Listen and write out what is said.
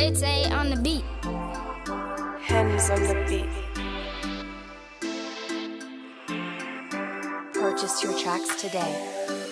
It's A on the beat. Hens on the beat. Purchase your tracks today.